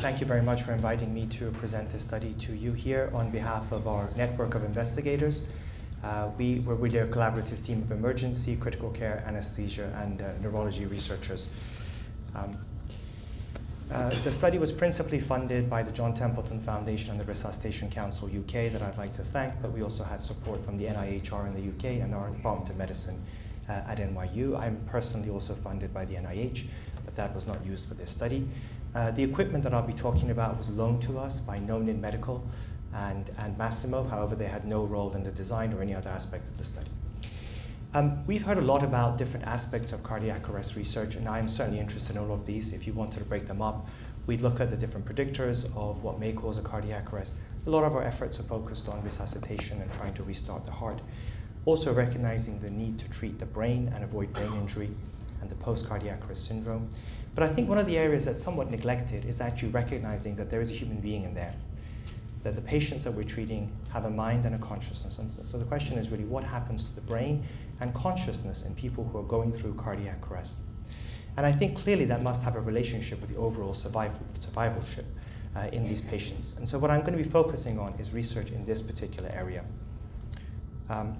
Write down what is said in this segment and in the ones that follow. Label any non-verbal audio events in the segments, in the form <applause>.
thank you very much for inviting me to present this study to you here on behalf of our network of investigators. Uh, we were really a collaborative team of emergency, critical care, anesthesia, and uh, neurology researchers. Um, uh, the study was principally funded by the John Templeton Foundation and the Resuscitation Council UK that I'd like to thank, but we also had support from the NIHR in the UK and our Department of Medicine uh, at NYU. I'm personally also funded by the NIH, but that was not used for this study. Uh, the equipment that I'll be talking about was loaned to us by Nonin Medical and, and Masimo. However, they had no role in the design or any other aspect of the study. Um, we've heard a lot about different aspects of cardiac arrest research, and I'm certainly interested in all of these. If you wanted to break them up, we'd look at the different predictors of what may cause a cardiac arrest. A lot of our efforts are focused on resuscitation and trying to restart the heart. Also recognizing the need to treat the brain and avoid brain injury the post-cardiac arrest syndrome. But I think one of the areas that's somewhat neglected is actually recognizing that there is a human being in there that the patients that we're treating have a mind and a consciousness. And so, so, the question is really what happens to the brain and consciousness in people who are going through cardiac arrest. And I think clearly that must have a relationship with the overall survival, survivalship uh, in these patients. And so what I'm going to be focusing on is research in this particular area. Um,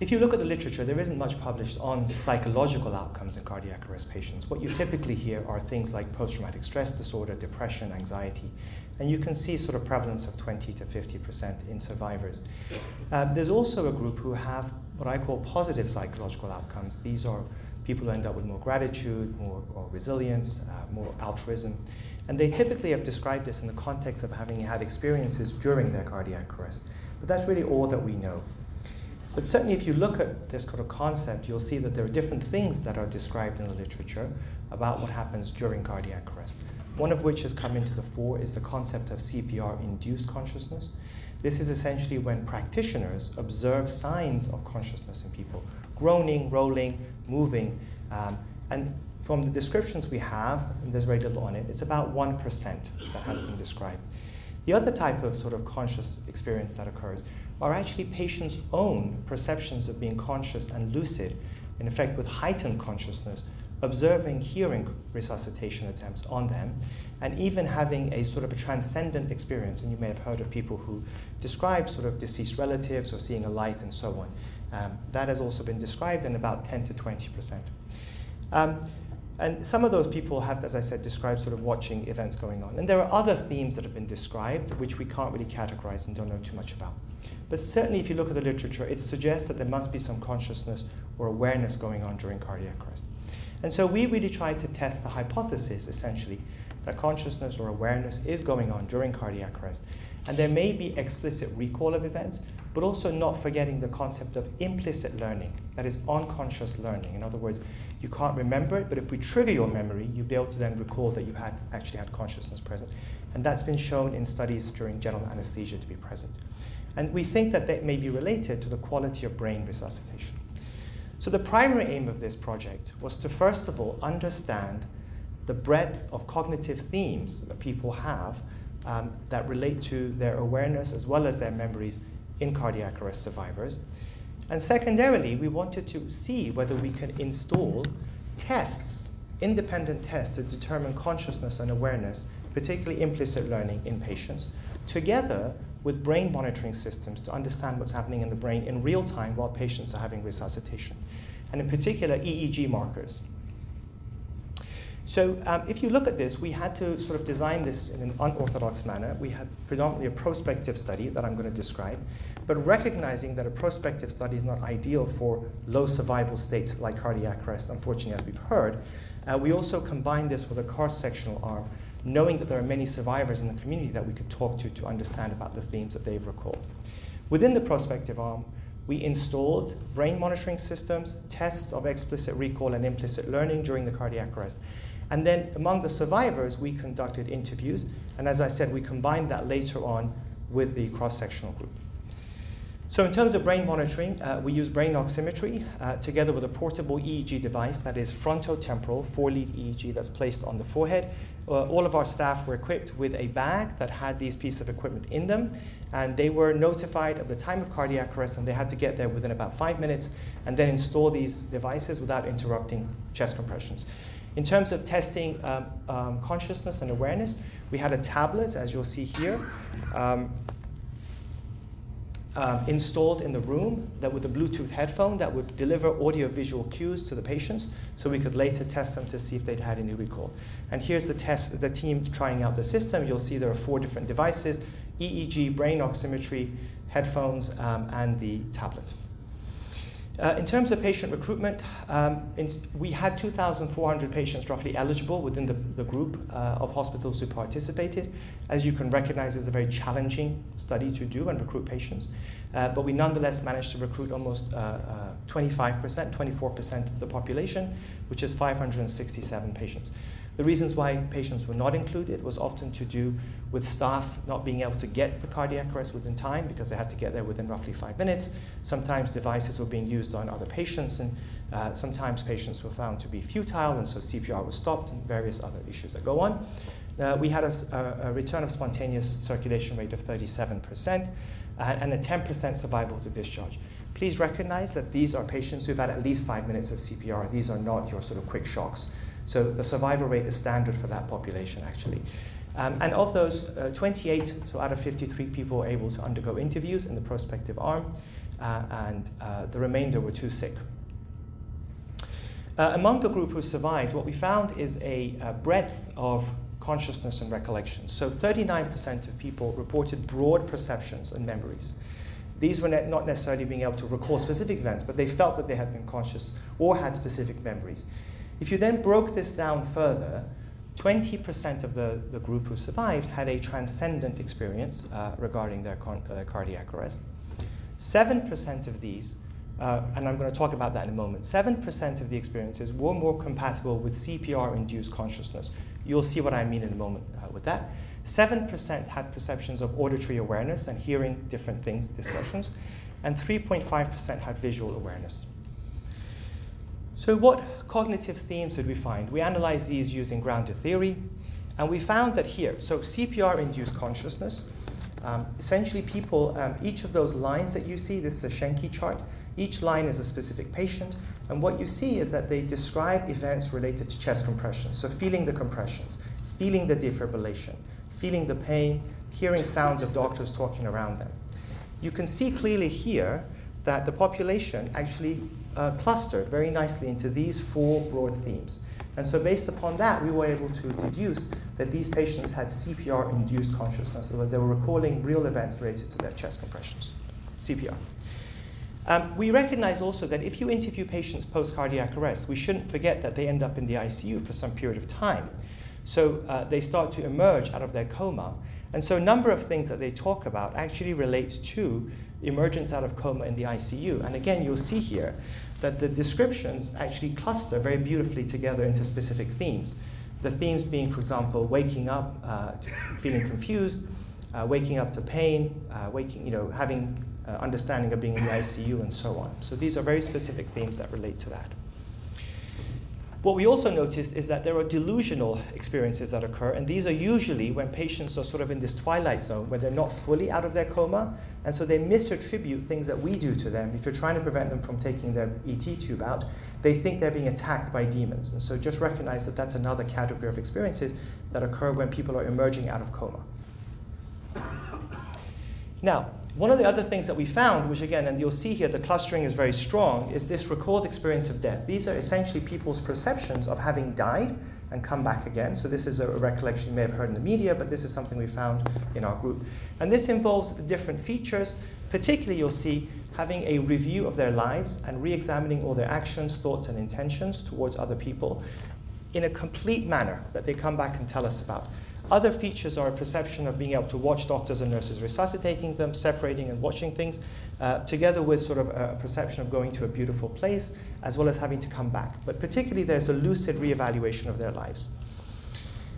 if you look at the literature, there isn't much published on psychological outcomes in cardiac arrest patients. What you typically hear are things like post-traumatic stress disorder, depression, anxiety, and you can see sort of prevalence of 20 to 50% in survivors. Uh, there's also a group who have what I call positive psychological outcomes. These are people who end up with more gratitude, more, more resilience, uh, more altruism. And they typically have described this in the context of having had experiences during their cardiac arrest. But that's really all that we know. But certainly, if you look at this kind of concept, you'll see that there are different things that are described in the literature about what happens during cardiac arrest. One of which has come into the fore is the concept of CPR induced consciousness. This is essentially when practitioners observe signs of consciousness in people groaning, rolling, moving. Um, and from the descriptions we have, and there's very little on it, it's about 1% that has been described. The other type of sort of conscious experience that occurs are actually patients' own perceptions of being conscious and lucid, in effect with heightened consciousness, observing hearing resuscitation attempts on them, and even having a sort of a transcendent experience. And you may have heard of people who describe sort of deceased relatives or seeing a light and so on. Um, that has also been described in about 10 to 20 percent. Um, and some of those people have, as I said, described sort of watching events going on. And there are other themes that have been described which we can't really categorize and don't know too much about. But certainly, if you look at the literature, it suggests that there must be some consciousness or awareness going on during cardiac arrest. And so we really tried to test the hypothesis, essentially, that consciousness or awareness is going on during cardiac arrest. And there may be explicit recall of events, but also not forgetting the concept of implicit learning, that is unconscious learning. In other words, you can't remember it, but if we trigger your memory, you'll be able to then recall that you had actually had consciousness present. And that's been shown in studies during general anesthesia to be present. And we think that that may be related to the quality of brain resuscitation. So the primary aim of this project was to first of all understand the breadth of cognitive themes that people have um, that relate to their awareness as well as their memories in cardiac arrest survivors. And secondarily, we wanted to see whether we can install tests, independent tests to determine consciousness and awareness, particularly implicit learning in patients, together with brain monitoring systems to understand what's happening in the brain in real time while patients are having resuscitation, and in particular, EEG markers. So um, if you look at this, we had to sort of design this in an unorthodox manner. We had predominantly a prospective study that I'm going to describe, but recognizing that a prospective study is not ideal for low survival states like cardiac arrest, unfortunately, as we've heard, uh, we also combined this with a cross-sectional arm knowing that there are many survivors in the community that we could talk to to understand about the themes that they've recalled. Within the prospective arm, we installed brain monitoring systems, tests of explicit recall and implicit learning during the cardiac arrest. And then among the survivors, we conducted interviews. And as I said, we combined that later on with the cross-sectional group. So in terms of brain monitoring, uh, we use brain oximetry uh, together with a portable EEG device that is frontotemporal, four-lead EEG that's placed on the forehead uh, all of our staff were equipped with a bag that had these pieces of equipment in them, and they were notified of the time of cardiac arrest, and they had to get there within about five minutes and then install these devices without interrupting chest compressions. In terms of testing um, um, consciousness and awareness, we had a tablet, as you'll see here, um, uh, installed in the room that with a Bluetooth headphone that would deliver audio-visual cues to the patients, so we could later test them to see if they'd had any recall. And here's the test, the team trying out the system. You'll see there are four different devices: EEG, brain oximetry, headphones, um, and the tablet. Uh, in terms of patient recruitment, um, in, we had 2,400 patients roughly eligible within the, the group uh, of hospitals who participated. As you can recognize, it's a very challenging study to do and recruit patients. Uh, but we nonetheless managed to recruit almost 25%, uh, 24% uh, of the population, which is 567 patients. The reasons why patients were not included was often to do with staff not being able to get the cardiac arrest within time because they had to get there within roughly five minutes. Sometimes devices were being used on other patients, and uh, sometimes patients were found to be futile, and so CPR was stopped, and various other issues that go on. Uh, we had a, a, return of spontaneous circulation rate of 37% uh, and a 10% survival to discharge. Please recognize that these are patients who've had at least five minutes of CPR. These are not your sort of quick shocks. So the survival rate is standard for that population, actually. Um, and of those, uh, 28, so out of 53 people were able to undergo interviews in the prospective arm, uh, and uh, the remainder were too sick. Uh, among the group who survived, what we found is a, a breadth of consciousness and recollection. So 39% of people reported broad perceptions and memories. These were not necessarily being able to recall specific events, but they felt that they had been conscious or had specific memories. If you then broke this down further, 20% of the, the group who survived had a transcendent experience uh, regarding their uh, cardiac arrest. 7% of these, uh, and I'm going to talk about that in a moment, 7% of the experiences were more compatible with CPR induced consciousness. You'll see what I mean in a moment uh, with that. 7% had perceptions of auditory awareness and hearing different things, discussions, and 3.5% had visual awareness. So what cognitive themes did we find? We analyzed these using grounded theory, and we found that here, so CPR-induced consciousness, um, essentially people, um, each of those lines that you see, this is a Sankey chart, each line is a specific patient, and what you see is that they describe events related to chest compression, so feeling the compressions, feeling the defibrillation, feeling the pain, hearing sounds of doctors talking around them. You can see clearly here that the population actually uh, clustered very nicely into these four broad themes. And so based upon that, we were able to deduce that these patients had CPR-induced consciousness. In other words, they were recalling real events related to their chest compressions, CPR. Um, we recognize also that if you interview patients post-cardiac arrest, we shouldn't forget that they end up in the ICU for some period of time. So uh, they start to emerge out of their coma. And so a number of things that they talk about actually relate to emergence out of coma in the ICU. And again, you'll see here that the descriptions actually cluster very beautifully together into specific themes. The themes being, for example, waking up uh, <laughs> feeling confused, uh, waking up to pain, uh, waking, you know, having uh, understanding of being in the ICU, and so on. So these are very specific themes that relate to that. What we also noticed is that there are delusional experiences that occur, and these are usually when patients are sort of in this twilight zone where they're not fully out of their coma, and so they misattribute things that we do to them. If you're trying to prevent them from taking their ET tube out, they think they're being attacked by demons. And so just recognize that that's another category of experiences that occur when people are emerging out of coma. Now, one of the other things that we found, which again, and you'll see here, the clustering is very strong, is this recalled experience of death. These are essentially people's perceptions of having died and come back again. So this is a recollection you may have heard in the media, but this is something we found in our group. And this involves different features. Particularly, you'll see having a review of their lives and re-examining all their actions, thoughts, and intentions towards other people in a complete manner that they come back and tell us about. Other features are a perception of being able to watch doctors and nurses resuscitating them, separating and watching things, uh, together with sort of a perception of going to a beautiful place, as well as having to come back. But particularly, there's a lucid reevaluation of their lives.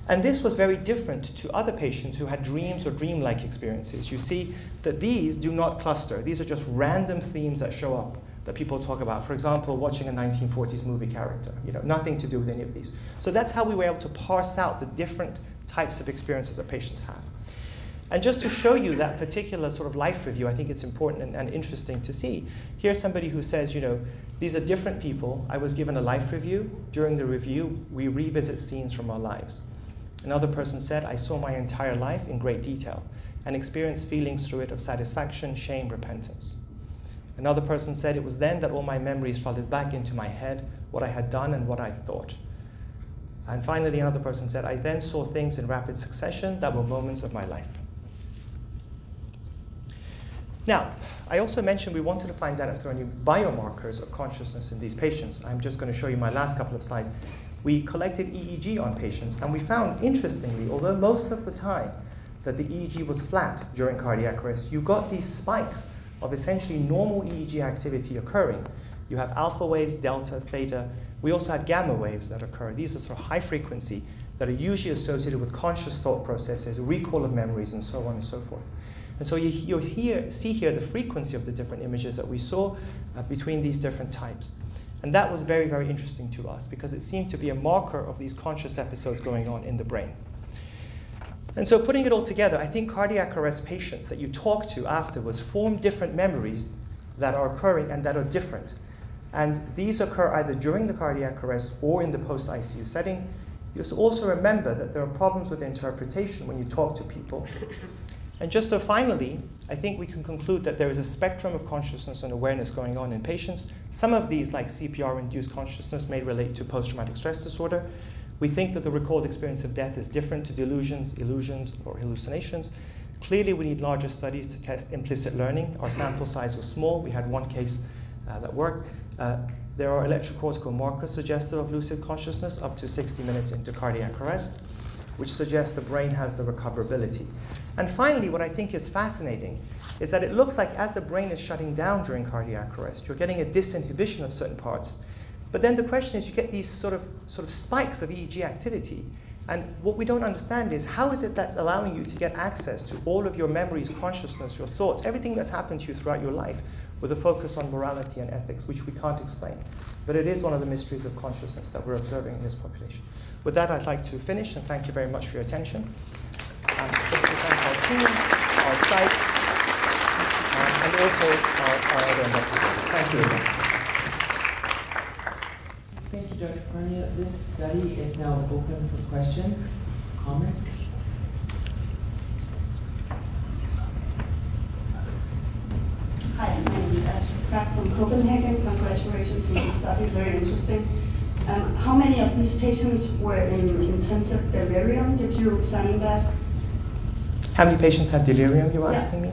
And this was very different to other patients who had dreams or dreamlike experiences. You see that these do not cluster. These are just random themes that show up that people talk about. For example, watching a 1940s movie character. You know, nothing to do with any of these. So that's how we were able to parse out the different types of experiences that patients have. And just to show you that particular sort of life review, I think it's important and, and, interesting to see. Here's somebody who says, you know, these are different people. I was given a life review. During the review, we revisit scenes from our lives. Another person said, I saw my entire life in great detail and experienced feelings through it of satisfaction, shame, repentance. Another person said, It was then that all my memories flooded back into my head, what I had done and what I thought. And finally, another person said, I then saw things in rapid succession that were moments of my life. Now, I also mentioned we wanted to find out if there are any biomarkers of consciousness in these patients. I'm just going to show you my last couple of slides. We collected EEG on patients, and we found, interestingly, although most of the time that the EEG was flat during cardiac arrest, you got these spikes of essentially normal EEG activity occurring. You have alpha waves, delta, theta. We also had gamma waves that occur. These are sort of high frequency that are usually associated with conscious thought processes, recall of memories, and so on and so forth. And so you, you hear, see here the frequency of the different images that we saw uh, between these different types. And that was very, very interesting to us because it seemed to be a marker of these conscious episodes going on in the brain. And so, putting it all together, I think cardiac arrest patients that you talk to afterwards form different memories that are occurring and that are different. And these occur either during the cardiac arrest or in the post ICU setting. You also remember that there are problems with interpretation when you talk to people. And just so finally, I think we can conclude that there is a spectrum of consciousness and awareness going on in patients. Some of these, like CPR induced consciousness, may relate to post traumatic stress disorder. We think that the recalled experience of death is different to delusions, illusions, or hallucinations. Clearly, we need larger studies to test implicit learning. Our sample size was small. We had one case uh, that worked. Uh, there are electrocortical markers suggestive of lucid consciousness up to 60 minutes into cardiac arrest, which suggests the brain has the recoverability. And finally, what I think is fascinating is that it looks like as the brain is shutting down during cardiac arrest, you're getting a disinhibition of certain parts but then the question is, you get these sort of, sort of spikes of EEG activity. And what we don't understand is how is it that's allowing you to get access to all of your memories, consciousness, your thoughts, everything that's happened to you throughout your life with a focus on morality and ethics, which we can't explain. But it is one of the mysteries of consciousness that we're observing in this population. With that, I'd like to finish and thank you very much for your attention. Um, just to thank our team, our sites, um, and also our, our other investigators. Thank you. Thank you, Dr. Parnia, this study is now open for questions, comments. Hi, my name is Astrid Pratt from Congratulations the study, very interesting. Um, how many of these patients were in intensive delirium? Did you examine that? How many patients had delirium, you were yeah. asking me?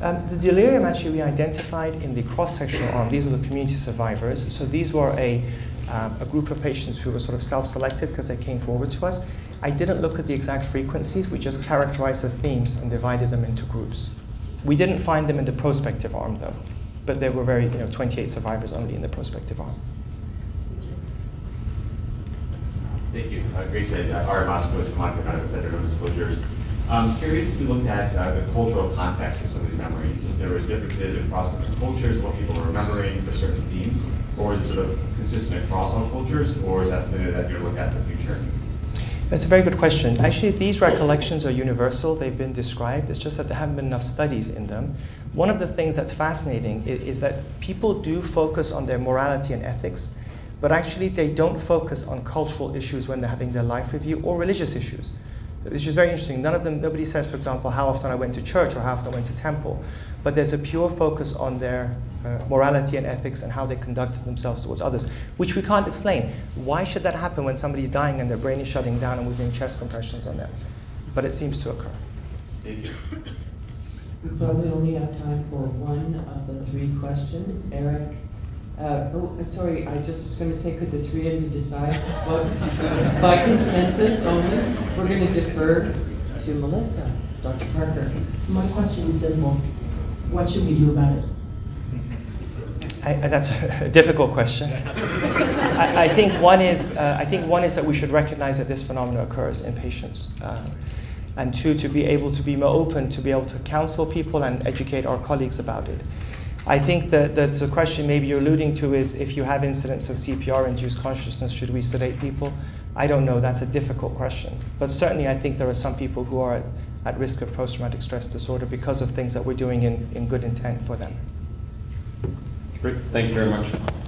Um, the delirium actually we identified in the cross-sectional arm. These were the community survivors. So these were a um, a group of patients who were sort of self-selected because they came forward to us. I didn't look at the exact frequencies, we just characterized the themes and divided them into groups. We didn't find them in the prospective arm though, but there were very, you know, 28 survivors only in the prospective arm. Thank you. Uh, Grace said, uh, Ari Moskowitz, Quantum Medical Center of Disclosures. I'm curious if you looked at uh, the cultural context of some of these memories, if there were differences across different cultures, what people were remembering for certain themes, or is it sort of consistent across all cultures, or is that something that you're looking at in the future? That's a very good question. Actually, these recollections are universal. They've been described. It's just that there haven't been enough studies in them. One of the things that's fascinating is, is that people do focus on their morality and ethics, but actually they don't focus on cultural issues when they're having their life review or religious issues which is very interesting. None of them, nobody says, for example, how often I went to church or how often I went to temple, but there's a pure focus on their uh, morality and ethics and how they conduct themselves towards others, which we can't explain. Why should that happen when somebody's dying and their brain is shutting down and we're doing chest compressions on them? But it seems to occur. Thank you. We probably only have time for one of the three questions. Eric? Uh, oh, sorry, I just was going to say, could the three of you decide <laughs> by consensus only? We're going to defer to Melissa, Dr. Parker. My question is simple. What should we do about it? I, that's a <laughs> difficult question. I, I, think one is uh, I think one is that we should recognize that this phenomenon occurs in patients, uh, and two to be able to be more open to be able to counsel people and educate our colleagues about it. I think that, that the question maybe you're alluding to is if you have incidents of CPR-induced consciousness, should we sedate people? I don't know. That's a difficult question. But certainly, I think there are some people who are at risk of post-traumatic stress disorder because of things that we're doing in, in good intent for them. Great, thank you very much.